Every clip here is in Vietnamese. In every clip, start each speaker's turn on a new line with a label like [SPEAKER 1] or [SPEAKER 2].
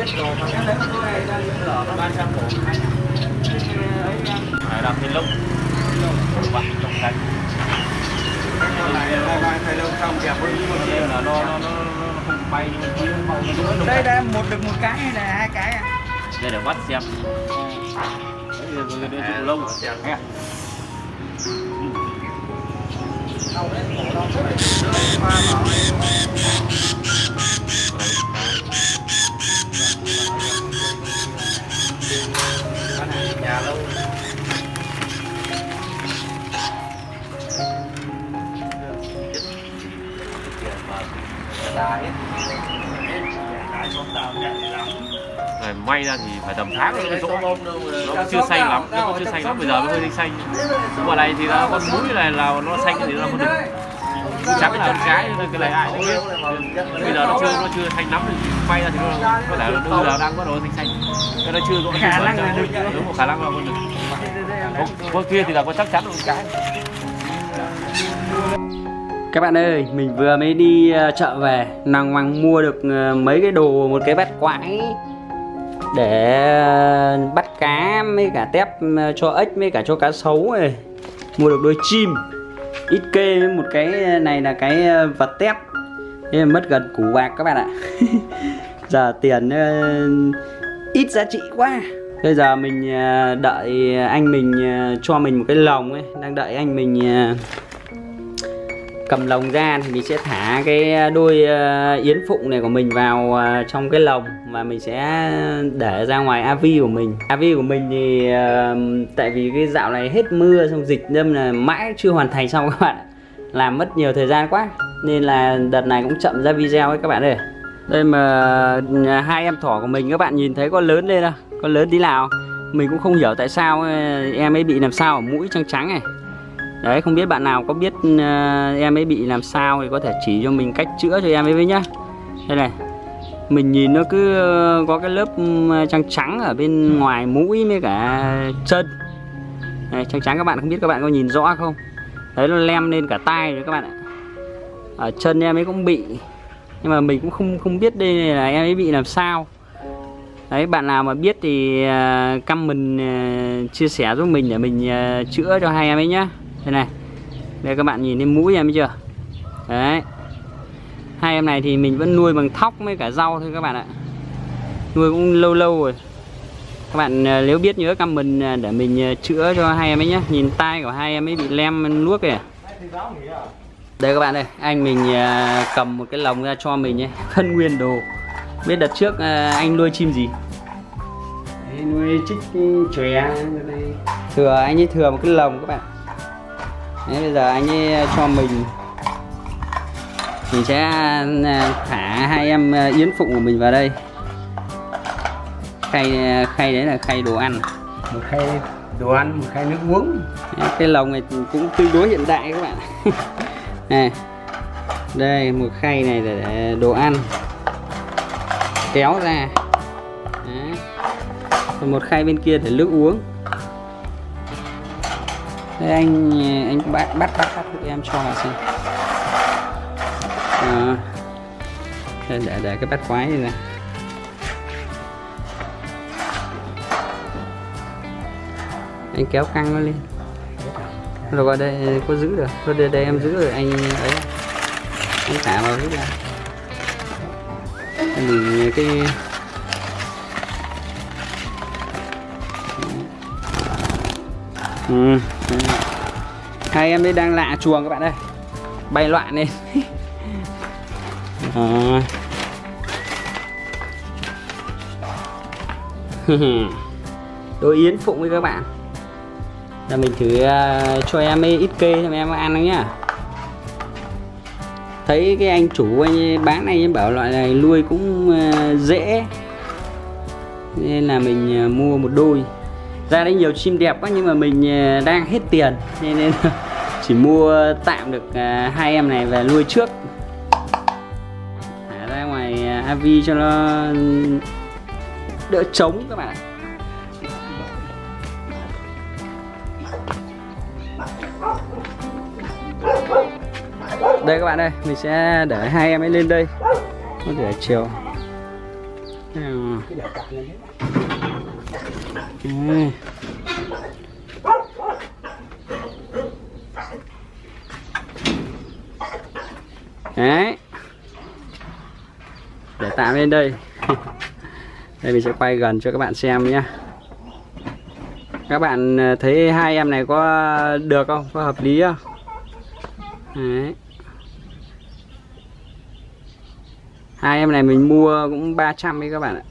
[SPEAKER 1] biết rồi mà cái đấy nó này đang lở ba trăm bộ hai
[SPEAKER 2] làm thiên lúc. Bạn trong cánh
[SPEAKER 1] lâu đây đây một được một cái hay là hai cái à?
[SPEAKER 2] Đây để bắt xem. Đấy là
[SPEAKER 1] đâu đấy cổ đâu
[SPEAKER 2] Này, may ra thì phải tầm tháng rồi cái chỗ nó chưa xanh lắm nó chưa xanh lắm bây giờ nó hơi xanh. Mà này thì con mũi này là nó xanh thì nó không được. Trắng là con cái cái này ai cũng biết. Bây giờ nó chưa nó chưa xanh lắm thì may ra thì nó có thể là bây giờ đang bắt đầu xanh xanh. Cái nó chưa có
[SPEAKER 1] Khả năng là được.
[SPEAKER 2] đúng một khả năng là con được. Con kia thì là con chắc chắn là con cái
[SPEAKER 3] các bạn ơi, mình vừa mới đi ờ, chợ về. Nàng hoàng mua được ờ, mấy cái đồ, một cái bát quãi Để ờ, bắt cá mấy cả tép cho ếch mấy cả cho cá sấu này Mua được đôi chim Ít kê với một cái này là cái vật tép. Thế mất gần củ bạc các bạn ạ. Giờ tiền ít giá trị quá. Bây giờ mình đợi anh mình cho mình một cái lồng ấy. Đang đợi anh mình cầm lồng ra thì mình sẽ thả cái à, đôi à, yến phụng này của mình vào à, trong cái lồng và mình sẽ để ra ngoài AV của mình. AV của mình thì tại vì cái dạo này hết mưa xong dịch đâm là mãi chưa hoàn thành xong các bạn. Làm mất nhiều thời gian quá, nên là đợt này cũng chậm ra video ấy các bạn ơi. Đây mà hai em thỏ của mình các bạn nhìn thấy có lớn lên không? Có lớn tí nào? Mình cũng không hiểu tại sao em ấy bị làm sao ở mũi trắng trắng này. Đấy không biết bạn nào có biết uh, em ấy bị làm sao thì có thể chỉ cho mình cách chữa cho em ấy với nhá. Đây này Mình nhìn nó cứ ờ, có cái lớp trắng trắng ở bên ngoài mũi với cả chân. Đây, Trắng trắng các bạn không biết các bạn có nhìn rõ không? Đấy nó lem lên cả tay rồi các bạn ạ. Ở chân em ấy cũng bị Nhưng mà mình cũng không không biết đây là em ấy bị làm sao. Đấy bạn nào mà biết thì uh, comment uh, chia sẻ giúp mình để mình uh, chữa cho hai em ấy nhá đây này. Đây các bạn nhìn thấy mũi em chưa? Đấy. Hai em này thì mình vẫn nuôi bằng thóc với cả rau thôi các bạn ạ. Nuôi cũng lâu lâu rồi. Các bạn ờ, nếu biết nhớ comment ờ, để mình ờ, chữa cho hai em ấy nhé. Nhìn tai của hai em ấy bị lem nuốt kìa. Đây các bạn ơi anh mình cầm một cái lồng ra cho mình nhé. Phân nguyên đồ. Biết đợt trước anh nuôi chim gì? Nuôi chích chòe thừa anh ấy thừa một cái lồng các bạn Đấy, bây giờ anh ấy cho mình. Mình sẽ à, thả hai em à, yến phụng của mình vào đây. Khay khay đấy là khay đồ ăn.
[SPEAKER 1] Một khay đồ ăn một khay nước uống.
[SPEAKER 3] Cái lồng này cũng tương đối hiện đại các bạn. Này đây một khay này để, để đồ ăn. Kéo ra. Đấy. Một khay bên kia để nước uống đây anh anh bắt bắt bắt bắt tụi em cho vào xem. À, để, để cái bát quái này anh kéo căng nó lên. Rồi vào đây có giữ được. Thôi đây, đây em giữ rồi anh ấy. Anh thả vào giữ ra mình cái ừ. hai em ấy đang lạ chuồng các bạn ơi. Bay loạn lên. Ờ. À. đôi yến phụng với các bạn. Là mình thử uh, cho em ấy ít kê cho em ăn nhá. Thấy cái anh chủ anh ấy bán này bảo loại này nuôi cũng uh, dễ. Nên là mình uh, mua một đôi ra đấy nhiều chim đẹp quá nhưng mà mình à, đang hết tiền. Nên, nên chỉ mua tạm được à, hai em này về nuôi trước. Thả ra ngoài à, avi AV cho nó đỡ trống các bạn ạ. Đây các bạn ơi mình sẽ để hai em ấy lên đây. Có thể chiều. Đây. đấy. Để tạm lên đây. Đây mình sẽ quay gần cho các bạn xem nhé các bạn ờ, thấy hai em này có được không? Có hợp lý không? Đấy. Hai em này mình mua cũng 300 ấy các bạn ạ.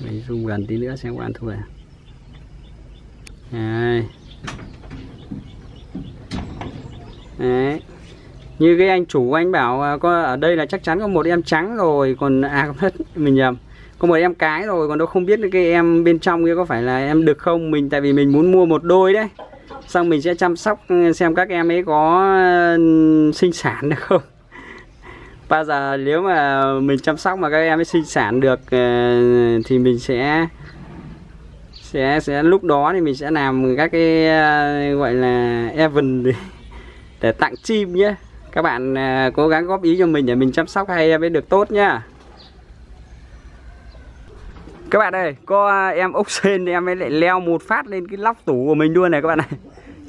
[SPEAKER 3] Mình zoom gần tí nữa xem các bạn thôi Đấy. Đấy. như cái anh chủ anh bảo à, có, ở đây là chắc chắn có một em trắng rồi, còn à không hết mình nhầm có một em cái rồi, còn đâu không biết cái em bên trong kia có phải là em được không mình, tại vì mình muốn mua một đôi đấy xong mình sẽ chăm sóc ừ, xem các em ấy có ừ, sinh sản được không bao giờ nếu mà mình chăm sóc mà các em ấy sinh sản được ờ, thì mình sẽ sẽ sẽ lúc đó thì mình sẽ làm các cái ờ, gọi là even để, để tặng chim nhé các bạn ờ, cố gắng góp ý cho mình để mình chăm sóc hai em ấy được tốt nhá. Các bạn ơi có em ốc sên em ấy lại leo một phát lên cái lóc tủ của mình luôn này các bạn này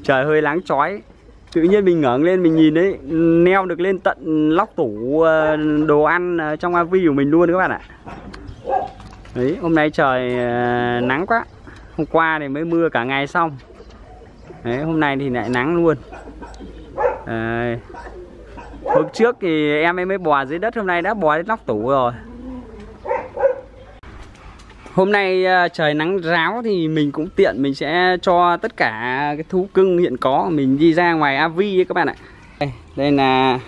[SPEAKER 3] trời hơi nắng chói tự nhiên mình ngẩng lên mình nhìn đấy neo được lên tận lóc tủ ờ, đồ ăn ờ, trong AV của mình luôn các bạn ạ. Đấy hôm nay trời ờ, nắng quá. Hôm qua thì mới mưa cả ngày xong. Đấy hôm nay thì lại nắng luôn. À, hôm trước thì em ấy mới bò dưới đất hôm nay đã bò lên lóc tủ rồi. Hôm nay ờ, trời nắng ráo thì mình cũng tiện mình sẽ cho tất cả cái thú cưng hiện có mình đi ra ngoài AV ấy các bạn ạ. Đây, đây là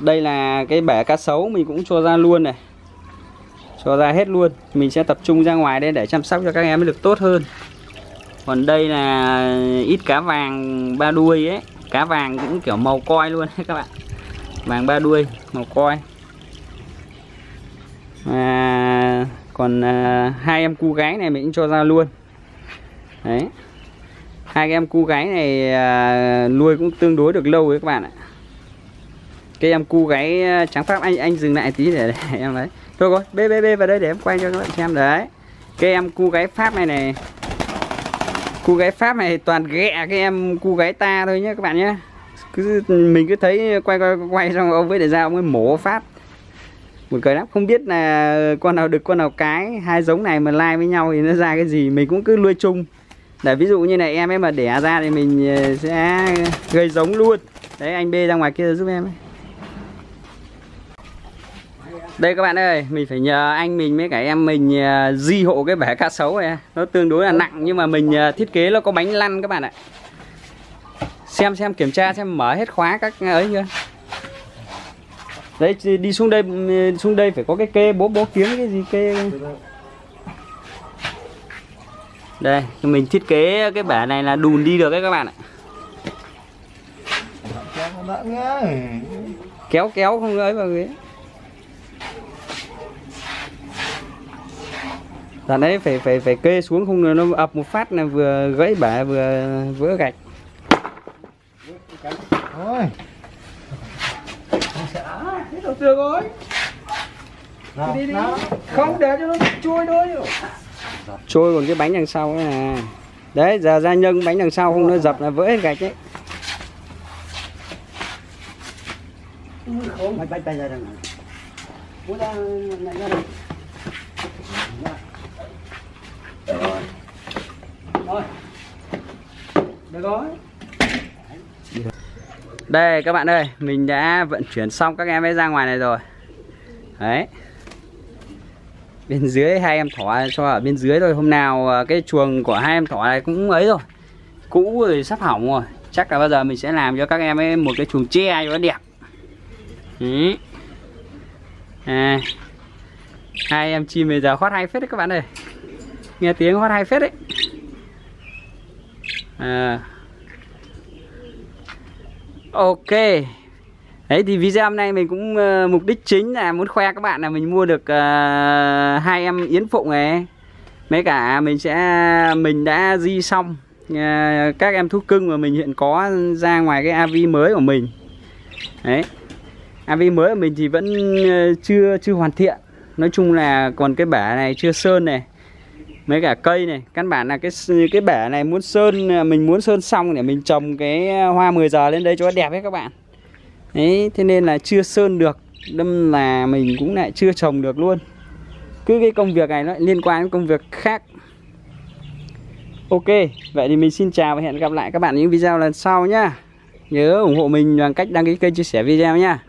[SPEAKER 3] đây là cái bể cá sấu mình cũng cho ra luôn này. Cho ra hết luôn. Mình sẽ tập trung ra ngoài đây để chăm sóc cho các em được tốt hơn. Còn đây là ít cá vàng ba đuôi ấy, cá vàng cũng kiểu màu coi luôn các bạn. Vàng ba đuôi, màu coi. À còn à, hai em cu gái này mình cũng cho ra luôn. Đấy. Hai em cu gái này à, nuôi cũng tương đối được lâu đấy các bạn ạ. Cái em cu gái à, trắng pháp anh anh dừng lại tí để, để em đấy thôi rồi bê bê bê vào đây để em quay cho các bạn xem. Đấy. Cái em cu gái pháp này này. Cu gái pháp này toàn ghẹ cái em cu gái ta thôi nhé các bạn nhé cứ mình cứ thấy quay quay quay xong ông với để ra ông ấy mổ pháp một cười lắm, không biết là con nào được, con nào cái. Hai giống này mà lai với nhau thì nó ra cái gì, mình cũng cứ nuôi chung. Để ví dụ như này, em ấy mà đẻ ra thì mình ờ, sẽ gây giống luôn. Đấy, anh bê ra ngoài kia giúp em ấy. đây các bạn ơi, mình phải nhờ anh mình với cả em mình ờ, di hộ cái bể cá sấu này. Nó tương đối là nặng, nhưng mà mình ờ, thiết kế nó có bánh lăn các bạn ạ. Xem xem, kiểm tra, xem mở hết khóa các ấy chưa? Đấy, đi xuống đây ừ, xuống đây phải có cái kê, bố bố kiếm cái gì kê. Đây mình thiết kế cái bể này là đùn đi được đấy các bạn ạ. Kéo kéo không ấy vào ghế. Đàn đấy phải phải phải kê xuống không nó ập một phát là vừa gãy bể vừa vỡ gạch.
[SPEAKER 1] Thôi tường rồi. Nào, đi đi nào. không để cho nó trôi thôi
[SPEAKER 3] trôi còn cái bánh đằng sau ấy à. Đấy giờ ra nhân bánh đằng sau không nó dập là vỡ hết gạch đấy
[SPEAKER 1] mày bay tay ra đằng này. Muốn ra này ra đây. Rồi rồi. Được rồi
[SPEAKER 3] đây, các bạn ơi, mình đã vận chuyển xong các em ấy ra ngoài này rồi. Đấy. Bên dưới hai em thỏ, cho ở bên dưới thôi. Hôm nào à, cái chuồng của hai em thỏ này cũng ấy rồi. Cũ rồi sắp hỏng rồi. Chắc là bây giờ mình sẽ làm cho các em ấy một cái chuồng tre cho nó đẹp. Ừ. À. hai em chim bây giờ khoát hay phết đấy các bạn ơi. Nghe tiếng khoát hay phết đấy. À ok. Đấy thì video hôm nay mình cũng uh, mục đích chính là muốn khoe các bạn là mình mua được uh, hai em yến phụng này. Mấy cả mình sẽ mình đã di xong uh, các em thú cưng mà mình hiện có ra ngoài cái AV mới của mình. Đấy. AV mới của mình thì vẫn uh, chưa chưa hoàn thiện. Nói chung là còn cái bể này chưa sơn này mấy cả cây này, căn bản là cái cái bể này muốn sơn, mình muốn sơn xong để mình trồng cái hoa 10 giờ lên đây cho nó đẹp ấy các bạn. Đấy, thế nên là chưa sơn được, đâm là mình cũng lại chưa trồng được luôn. Cứ cái công việc này nó liên quan đến công việc khác. Ok, vậy thì mình xin chào và hẹn gặp lại các bạn những video lần sau nhá. Nhớ ủng hộ mình bằng cách đăng ký kênh chia sẻ video nhá.